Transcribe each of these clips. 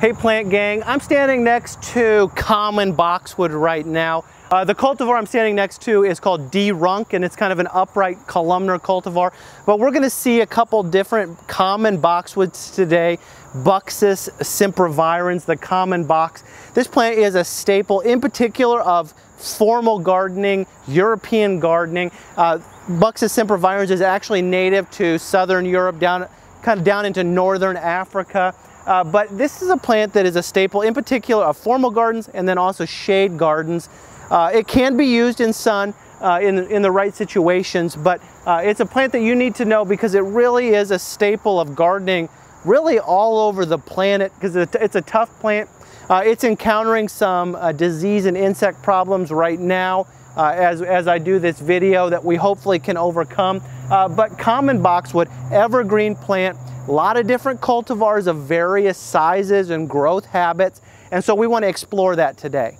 Hey plant gang, I'm standing next to common boxwood right now. Uh, the cultivar I'm standing next to is called Dee Runk and it's kind of an upright columnar cultivar. But we're gonna see a couple different common boxwoods today. Buxus sempervirens, the common box. This plant is a staple in particular of formal gardening, European gardening. Uh, Buxus sempervirens is actually native to Southern Europe, down kind of down into Northern Africa. Uh, but this is a plant that is a staple, in particular of formal gardens and then also shade gardens. Uh, it can be used in sun uh, in, in the right situations, but uh, it's a plant that you need to know because it really is a staple of gardening really all over the planet because it's a tough plant. Uh, it's encountering some uh, disease and insect problems right now as, as I do this video that we hopefully can overcome. But common boxwood, evergreen plant, a lot of different cultivars of various sizes and growth habits, and so we want to explore that today.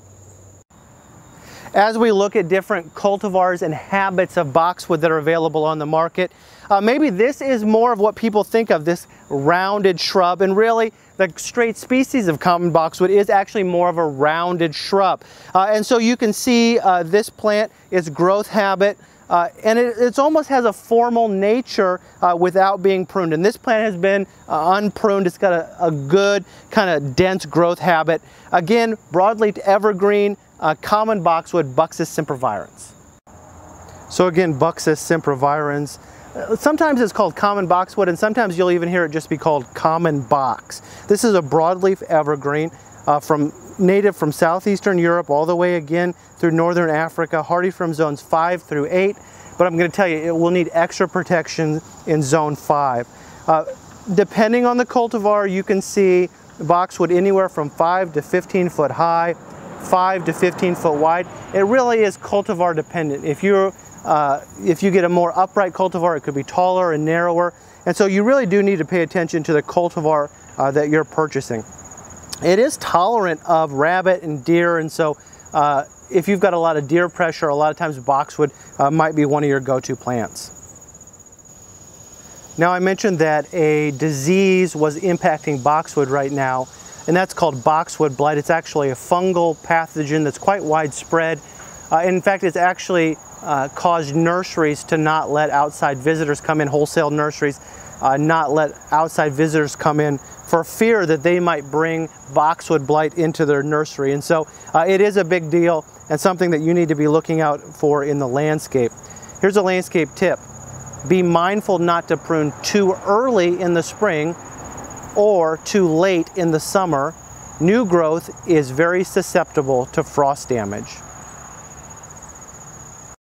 As we look at different cultivars and habits of boxwood that are available on the market, uh, maybe this is more of what people think of, this rounded shrub, and really the straight species of common boxwood is actually more of a rounded shrub. Uh, and so you can see uh, this plant, its growth habit, uh, and it it's almost has a formal nature uh, without being pruned. And this plant has been uh, unpruned. It's got a, a good kind of dense growth habit. Again, broadleaf evergreen, uh, common boxwood, Buxus sempervirens. So again, Buxus sempervirens. Uh, sometimes it's called common boxwood and sometimes you'll even hear it just be called common box. This is a broadleaf evergreen uh, from native from southeastern Europe all the way again through northern Africa, hardy from zones 5 through 8. But I'm going to tell you, it will need extra protection in zone 5. Uh, depending on the cultivar, you can see boxwood anywhere from 5 to 15 foot high, 5 to 15 foot wide. It really is cultivar dependent. If you uh, if you get a more upright cultivar, it could be taller and narrower. And so you really do need to pay attention to the cultivar uh, that you're purchasing. It is tolerant of rabbit and deer, and so uh, if you've got a lot of deer pressure, a lot of times boxwood uh, might be one of your go-to plants. Now I mentioned that a disease was impacting boxwood right now, and that's called boxwood blight. It's actually a fungal pathogen that's quite widespread. Uh, in fact, it's actually uh, caused nurseries to not let outside visitors come in, wholesale nurseries, uh, not let outside visitors come in for fear that they might bring boxwood blight into their nursery. And so uh, it is a big deal and something that you need to be looking out for in the landscape. Here's a landscape tip. Be mindful not to prune too early in the spring or too late in the summer. New growth is very susceptible to frost damage.